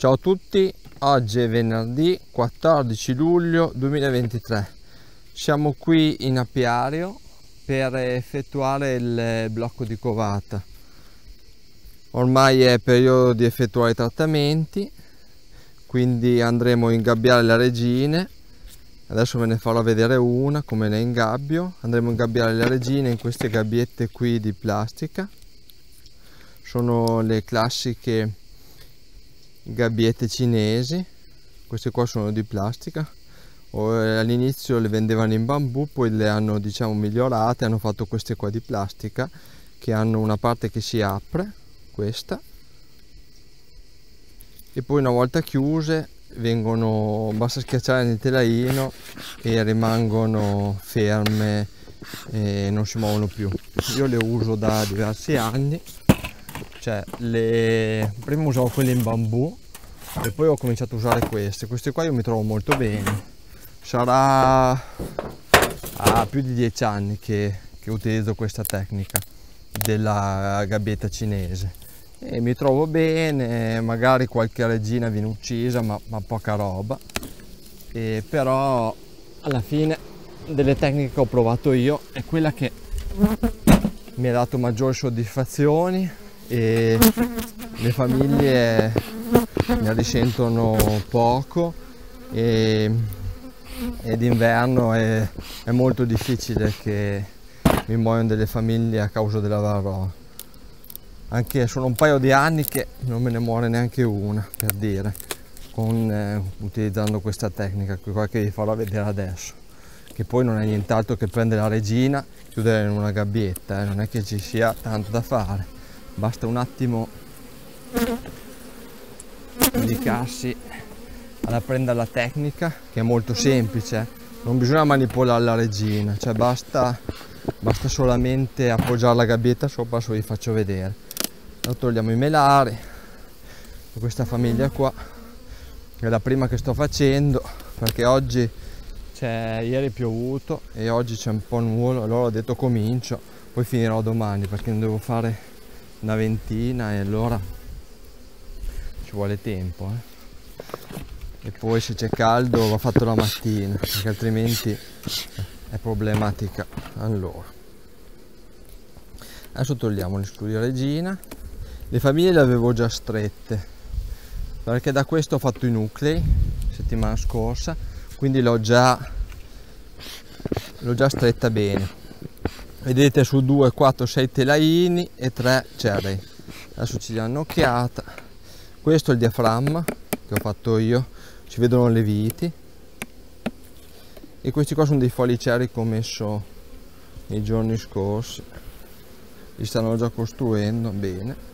Ciao a tutti, oggi è venerdì 14 luglio 2023. Siamo qui in apiario per effettuare il blocco di covata. Ormai è periodo di effettuare i trattamenti, quindi andremo a ingabbiare le regine. Adesso ve ne farò vedere una come le ingabbio. Andremo a ingabbiare le regine in queste gabbiette qui di plastica. Sono le classiche gabbiette cinesi queste qua sono di plastica. All'inizio le vendevano in bambù poi le hanno diciamo migliorate hanno fatto queste qua di plastica che hanno una parte che si apre questa. E poi una volta chiuse vengono basta schiacciare nel telaino e rimangono ferme e non si muovono più. Io le uso da diversi anni cioè le prima usavo quelle in bambù e poi ho cominciato a usare queste. Queste qua io mi trovo molto bene. Sarà a più di dieci anni che, che utilizzo questa tecnica della gabbietta cinese. E mi trovo bene magari qualche regina viene uccisa ma, ma poca roba. E però alla fine delle tecniche che ho provato io è quella che mi ha dato maggiori soddisfazioni e le famiglie ne risentono poco e, ed d'inverno è, è, molto difficile che mi muoiano delle famiglie a causa della varroa. Anche sono un paio di anni che non me ne muore neanche una per dire con, eh, utilizzando questa tecnica che vi farò vedere adesso che poi non è nient'altro che prendere la regina chiudere in una gabbietta eh, non è che ci sia tanto da fare basta un attimo dedicarsi ad apprendere la tecnica che è molto semplice. Non bisogna manipolare la regina cioè basta, basta solamente appoggiare la gabbietta sopra adesso vi faccio vedere. Allora, togliamo i melari questa famiglia qua è la prima che sto facendo perché oggi c'è ieri è piovuto e oggi c'è un po' nuvolo allora ho detto comincio poi finirò domani perché non devo fare una ventina e allora ci vuole tempo eh. e poi se c'è caldo va fatto la mattina perché altrimenti è problematica. Allora adesso togliamo l'escludio regina. Le famiglie le avevo già strette perché da questo ho fatto i nuclei settimana scorsa quindi l'ho già l'ho già stretta bene vedete su 2 4 6 telaini e 3 cherry adesso ci diamo un'occhiata. Questo è il diaframma che ho fatto io. Ci vedono le viti. E questi qua sono dei fogli cherry che ho messo nei giorni scorsi. Li stanno già costruendo bene.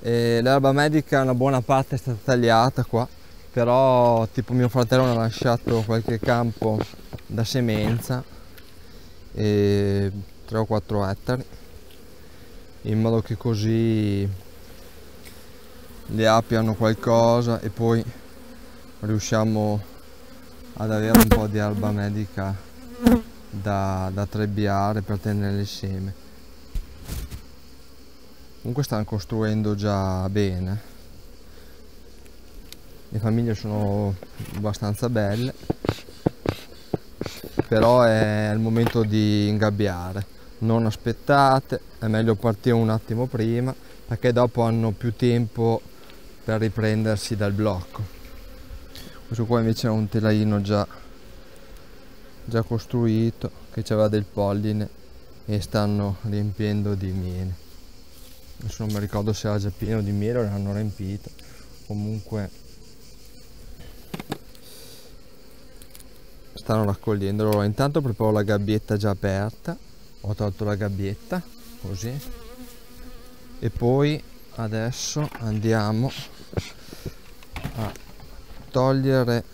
L'erba medica una buona parte è stata tagliata qua però tipo mio fratello ha lasciato qualche campo da semenza e 3 o 4 ettari in modo che così le api hanno qualcosa e poi riusciamo ad avere un po' di erba medica da, da trebbiare per tenere il comunque stanno costruendo già bene. Le famiglie sono abbastanza belle però è il momento di ingabbiare. Non aspettate è meglio partire un attimo prima perché dopo hanno più tempo per riprendersi dal blocco. Questo qua invece è un telaino già già costruito che aveva del polline e stanno riempiendo di miele. Adesso non mi ricordo se era già pieno di miele o l'hanno riempito. Comunque stanno raccogliendo. Allora intanto preparo la gabbietta già aperta. Ho tolto la gabbietta così. E poi adesso andiamo a togliere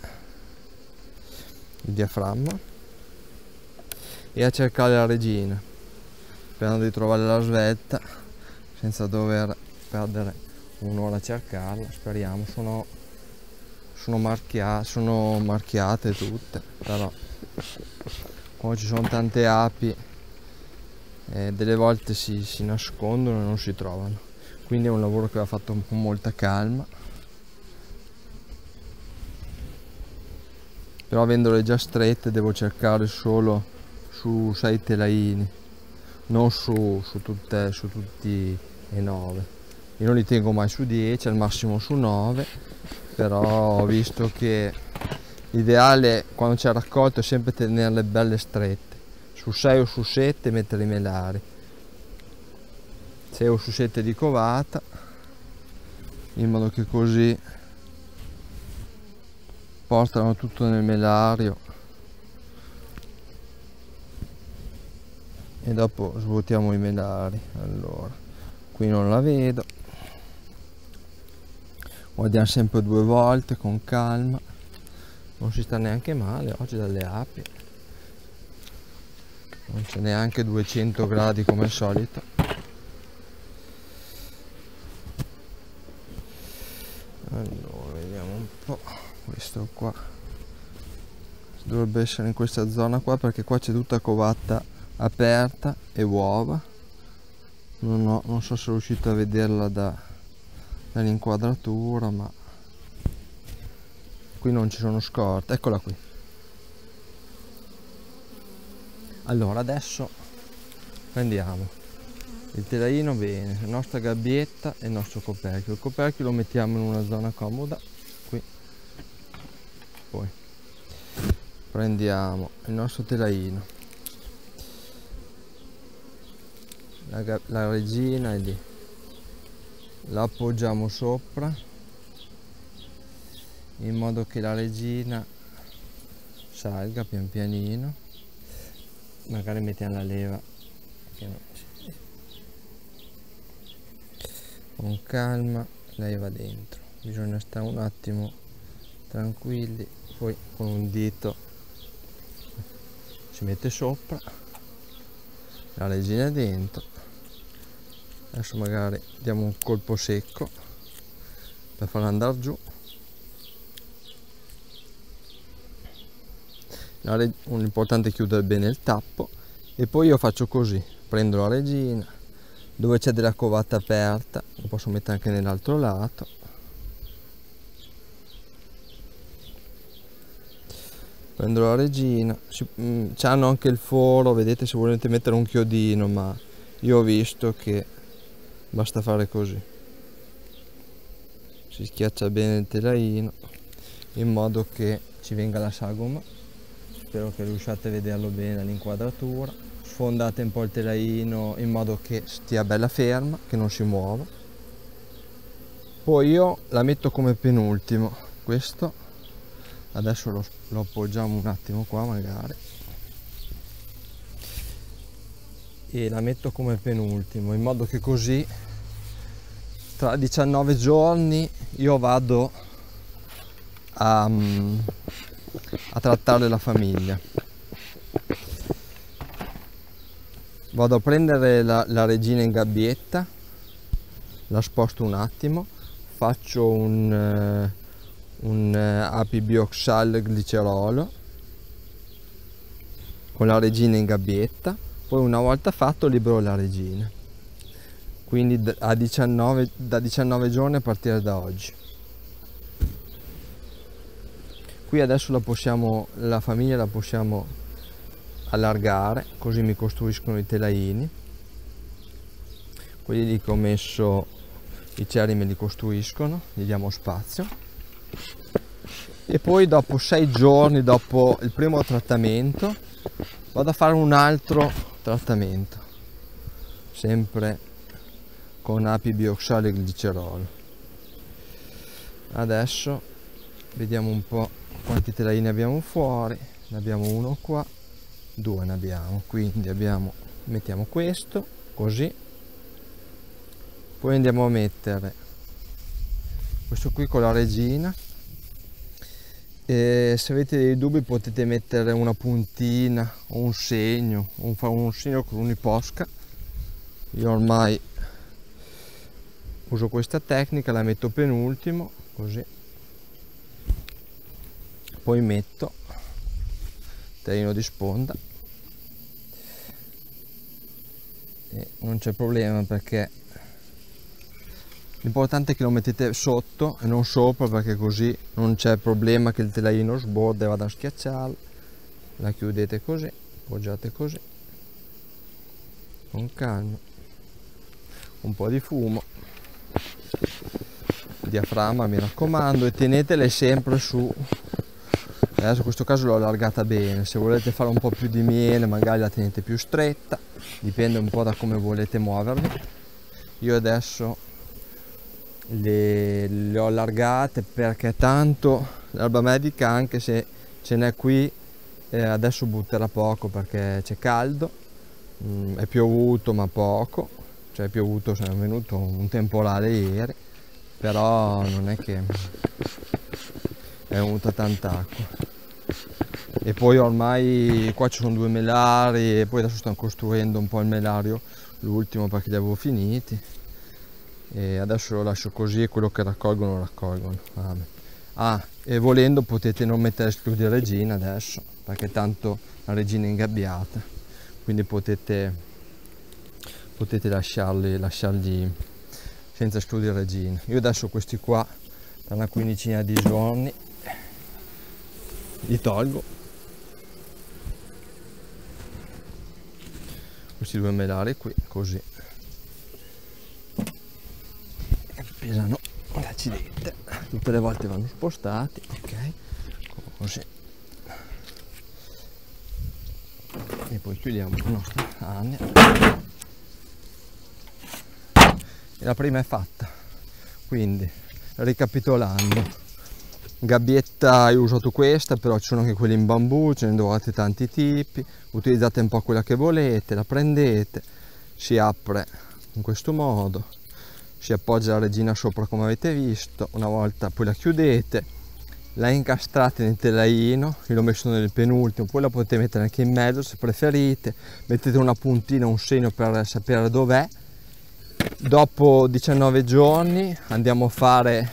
il diaframma e a cercare la regina. Sperando di trovare la svelta senza dover perdere un'ora a cercarla. Speriamo sono sono, marchia sono marchiate tutte, però come ci sono tante api eh, delle volte si, si nascondono e non si trovano, quindi è un lavoro che va fatto con molta calma. Però avendole già strette devo cercare solo su 6 telaini, non su, su, tutte, su tutti e 9 io non li tengo mai su 10 al massimo su 9 però ho visto che l'ideale quando c'è raccolto è sempre tenerle belle strette. Su 6 o su 7 mettere i melari 6 o su 7 di covata in modo che così portano tutto nel melario. E dopo svuotiamo i melari allora. Qui non la vedo guardiamo sempre due volte con calma. Non si sta neanche male oggi dalle api. Non c'è neanche 200 gradi come al solito. Allora vediamo un po' questo qua. Dovrebbe essere in questa zona qua perché qua c'è tutta covata aperta e uova. Non, ho, non so se sono riuscito a vederla da, dall'inquadratura ma qui non ci sono scorte. Eccola qui. Allora adesso prendiamo il telaino bene la nostra gabbietta e il nostro coperchio. Il coperchio lo mettiamo in una zona comoda poi prendiamo il nostro telaino la, la regina è lì la appoggiamo sopra in modo che la regina salga pian pianino. Magari mettiamo la leva. Con calma lei va dentro. Bisogna stare un attimo tranquilli poi con un dito si mette sopra la regina dentro adesso magari diamo un colpo secco per farla andare giù. L'importante è chiudere bene il tappo e poi io faccio così prendo la regina dove c'è della covata aperta lo posso mettere anche nell'altro lato. Prendo la regina mm, hanno anche il foro vedete se volete mettere un chiodino ma io ho visto che basta fare così. Si schiaccia bene il telaino in modo che ci venga la sagoma. Spero che riusciate a vederlo bene all'inquadratura. Sfondate un po' il telaino in modo che stia bella ferma che non si muova. Poi io la metto come penultimo. Questo adesso lo, lo appoggiamo un attimo qua magari e la metto come penultimo in modo che così tra 19 giorni io vado a, a trattare la famiglia. Vado a prendere la, la regina in gabbietta la sposto un attimo faccio un eh, un eh, apibioxal glicerolo con la regina in gabbietta poi una volta fatto libero la regina. Quindi a 19, da 19 giorni a partire da oggi. Qui adesso la possiamo la famiglia la possiamo allargare così mi costruiscono i telaini. Quelli lì che ho messo i ceri me li costruiscono gli diamo spazio. E poi dopo sei giorni dopo il primo trattamento vado a fare un altro trattamento sempre con api bioxale e glicerolo adesso vediamo un po' quanti telaini abbiini fuori. Ne abbiamo uno qua due ne abbiamo. Quindi abbiamo mettiamo questo così. Poi andiamo a mettere questo qui con la regina e se avete dei dubbi potete mettere una puntina o un segno o fare un segno con un'iposca io ormai uso questa tecnica la metto penultimo così. Poi metto terreno di sponda. E non c'è problema perché l'importante è che lo mettete sotto e non sopra perché così non c'è problema che il telaino sborda e vada a schiacciarlo. La chiudete così appoggiate così. Con calma. Un po' di fumo. Diaframma mi raccomando e tenetele sempre su. Adesso in questo caso l'ho allargata bene. Se volete fare un po' più di miele magari la tenete più stretta. Dipende un po' da come volete muoverli io adesso le, le ho allargate perché tanto l'alba medica anche se ce n'è qui eh, adesso butterà poco perché c'è caldo mm, è piovuto ma poco cioè è piovuto se è venuto un temporale ieri però non è che è venuta tanta acqua. E poi ormai qua ci sono due melari e poi adesso stanno costruendo un po' il melario l'ultimo perché li avevo finiti e adesso lo lascio così e quello che raccolgono raccolgono. Amen. ah e volendo potete non mettere esclude regina adesso perché tanto la regina è ingabbiata quindi potete potete lasciarli, lasciarli senza escludere regina. Io adesso questi qua per una quindicina di giorni li tolgo. Questi due melari qui così pesano l'accidente tutte le volte vanno spostati ok. Così. E poi chiudiamo la nostra ania e la prima è fatta. Quindi ricapitolando. Gabbietta ho usato questa però ci sono anche quelle in bambù ce ne trovate tanti tipi. Utilizzate un po' quella che volete la prendete. Si apre in questo modo si appoggia la regina sopra come avete visto. Una volta poi la chiudete la incastrate nel telaino io l'ho messo nel penultimo poi la potete mettere anche in mezzo se preferite. Mettete una puntina un segno per sapere dov'è. Dopo 19 giorni andiamo a fare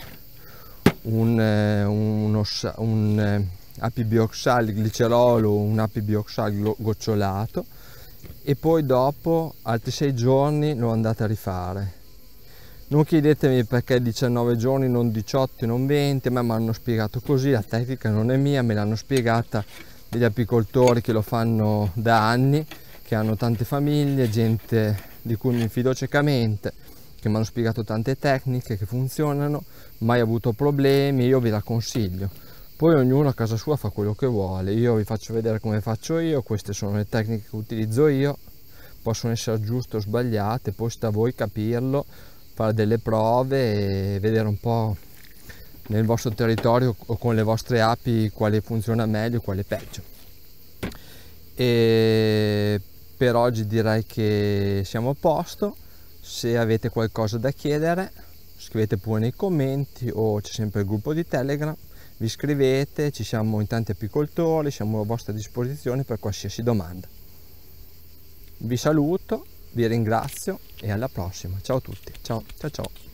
un, eh, uno, un eh, apibioxal glicerolo, un apibioxal gocciolato. E poi dopo altri 6 giorni lo andate a rifare. Non chiedetemi perché 19 giorni, non 18, non 20, ma mi hanno spiegato così, la tecnica non è mia, me l'hanno spiegata degli apicoltori che lo fanno da anni, che hanno tante famiglie, gente di cui mi fido ciecamente che mi hanno spiegato tante tecniche che funzionano, mai avuto problemi, io vi la consiglio. Poi ognuno a casa sua fa quello che vuole, io vi faccio vedere come faccio io, queste sono le tecniche che utilizzo io, possono essere giuste o sbagliate, poi sta a voi capirlo, fare delle prove e vedere un po' nel vostro territorio o con le vostre api quale funziona meglio e quale peggio. E per oggi direi che siamo a posto. Se avete qualcosa da chiedere scrivete pure nei commenti o c'è sempre il gruppo di telegram. Vi iscrivete ci siamo in tanti apicoltori siamo a vostra disposizione per qualsiasi domanda. Vi saluto vi ringrazio e alla prossima. Ciao a tutti. Ciao ciao ciao